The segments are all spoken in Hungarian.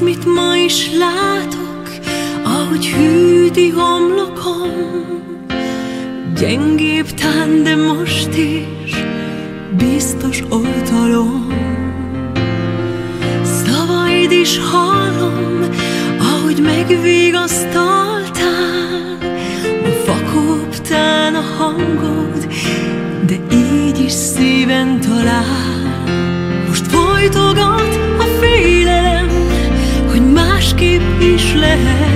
Nézd, mit ma is látok, ahogy hűti homlokom. Gyengébb tán, de most is biztos oltalom. Szavaid is hallom, ahogy megvigasztaltál. Ma fakoptán a hangod, de így is szíven talál. Most folytogat a is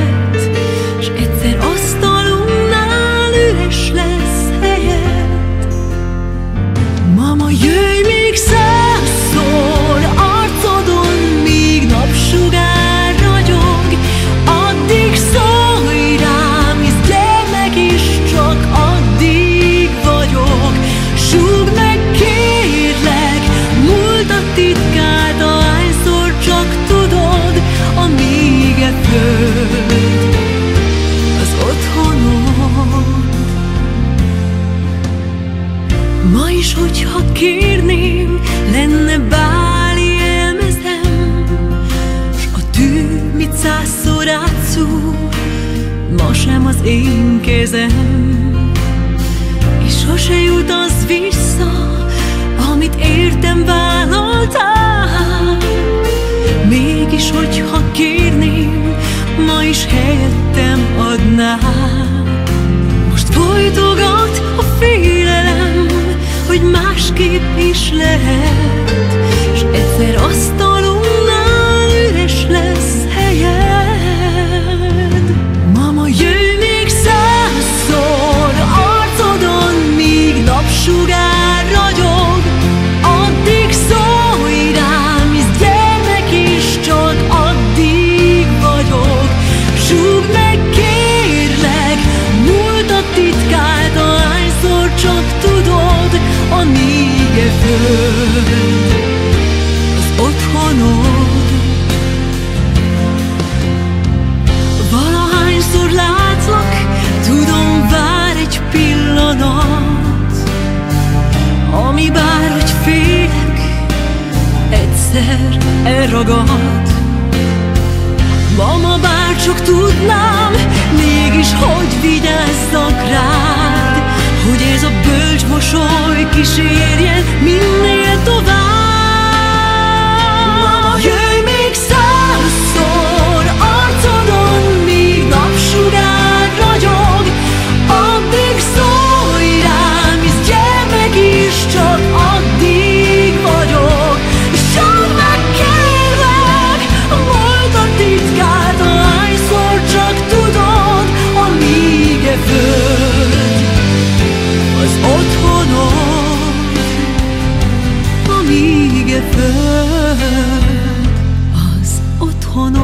Ma is, hogyha kérném, lenne báli elmezem, S a tű, mit százszor átszúr, ma sem az én kezem. És sose jut az vissza, amit értem vállaltál. Mégis, hogyha másképp is lehet, és egyszer asztalunknál föld az otthonod. Valahányszor látlak, tudom, vár egy pillanat, ami bár, hogy félek, egyszer elragad. Mama, bár csak tudnám, mégis hogy vigyázzak rád, hogy ez a bölcs mosoly kísérjen minden föld az otthon.